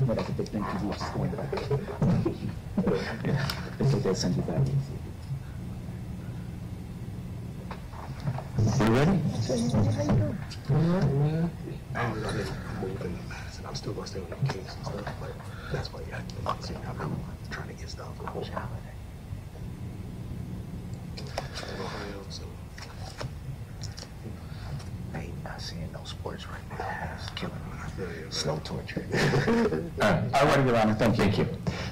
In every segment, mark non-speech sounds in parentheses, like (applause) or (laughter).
But I could think you just going back. It's okay, send you back. You ready? I gonna move in the Madison. I'm still gonna stay on the case and stuff, but that's why you have to, see, I'm I'm trying to get stuff. Ohio, so. I ain't not seeing no sports right now. It's killing me. Slow torture. (laughs) All right. All right, Your Honor, thank you. Thank you.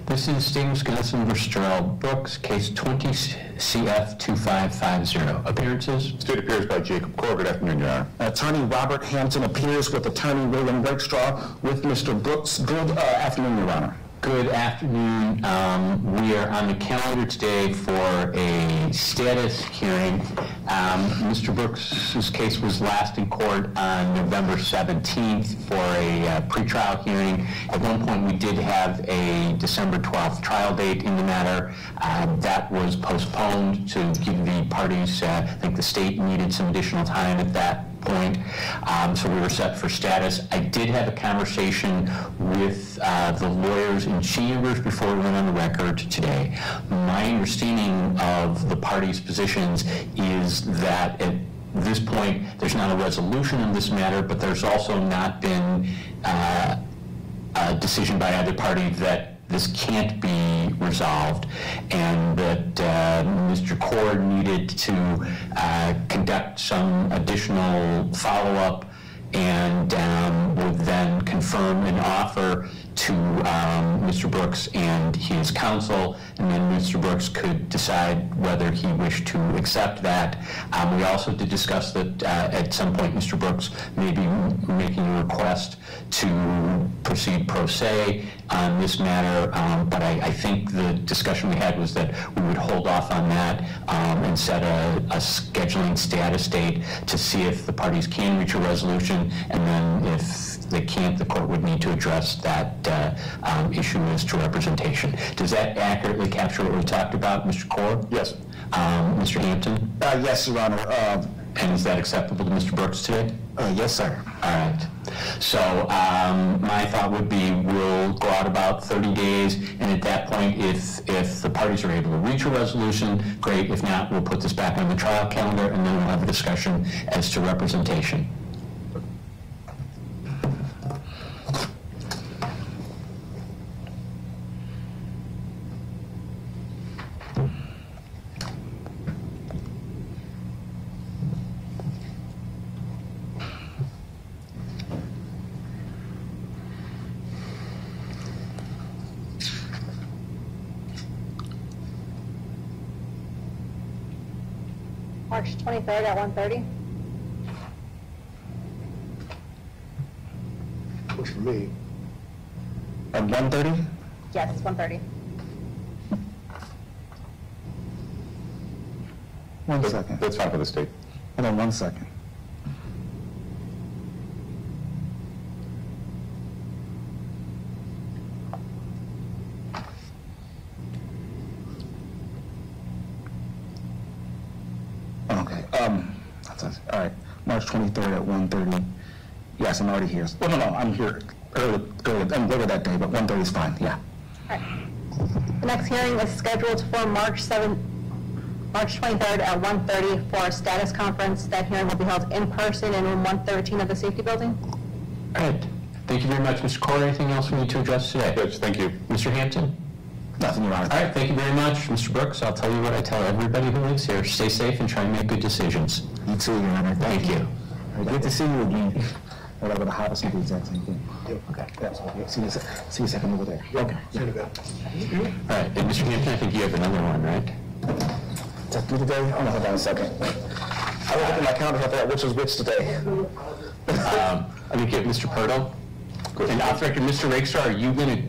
This is State of Wisconsin versus Darrell Brooks, case 20 CF 2550. Appearances? State appears by Jacob Core. Good afternoon, Your Honor. Attorney Robert Hampton appears with Attorney William Rakestraw with Mr. Brooks. Good uh, afternoon, Your Honor. Good afternoon. Um, We are on the calendar today for a status hearing. Um, Mr. Brooks's case was last in court on November 17th for a uh, pretrial hearing. At one point, we did have a December 12th trial date in the matter. Uh, That was postponed to give the parties, uh, I think the state needed some additional time at that point, Um, so we were set for status. I did have a conversation with uh, the lawyers in chambers before we went on the record today. My understanding of the parties' positions is that at this point, there's not a resolution in this matter, but there's also not been uh, a decision by either party that this can't be resolved, and that uh, Mr. Cord needed to uh, conduct some additional follow-up and um, would then confirm an offer to um, Mr. Brooks and his counsel, and then Mr. Brooks could decide whether he wished to accept that. Um, We also did discuss that uh, at some point, Mr. Brooks may be making a request to proceed pro se on this matter, um, but I I think the discussion we had was that we would hold off on that um, and set a a scheduling status date to see if the parties can reach a resolution, and then if they can't, the court would need to address that uh, um, issue as to representation. Does that accurately capture what we talked about, Mr. Core? Yes. Um, Mr. Hampton? Uh, Yes, Your Honor. Uh, And is that acceptable to Mr. Brooks today? uh, Yes, sir. All right. So um, my thought would be we'll go out about 30 days, and at that point, if, if the parties are able to reach a resolution, great. If not, we'll put this back on the trial calendar, and then we'll have a discussion as to representation. March 23rd at 1:30? Which for me, At 1:30? Yes, 1:30. One second. That's fine for the state. Hold on one second. Okay, um, that's us. all right, March 23rd at 1:30. Yes, I'm already here. Well, no, no, I'm here early, early, I'm later that day, but 1:30 is fine, yeah. All right. The next hearing is scheduled for March 7, March 23rd at 1:30 for a status conference. That hearing will be held in person in room 113 of the safety building. All right. Thank you very much, Mr. Corey. Anything else we need to address today? Yes, thank you. Mr. Hampton? Nothing, Your Honor. All right, thank you very much. Mr. Brooks, I'll tell you what I tell everybody who lives here. Stay safe and try and make good decisions. You too, Your Honor. Thank you. Good to see you again. Or whatever, the house, the exact same thing. Okay, absolutely. See you, se- see you second over there. Okay. See you in a bit. All right, and Mr. Hampton, I think you have another one, right? Just do today? Oh, no, hold on a second. I looked at my calendar, I forgot which was which today. Um, I think you have Mr. Purtle. And off the record, Mr. Rakestraw, are you going to be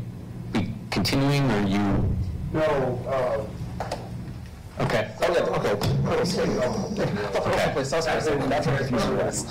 continuing, or you, No, okay? Okay, okay. Okay. That's what confused me was.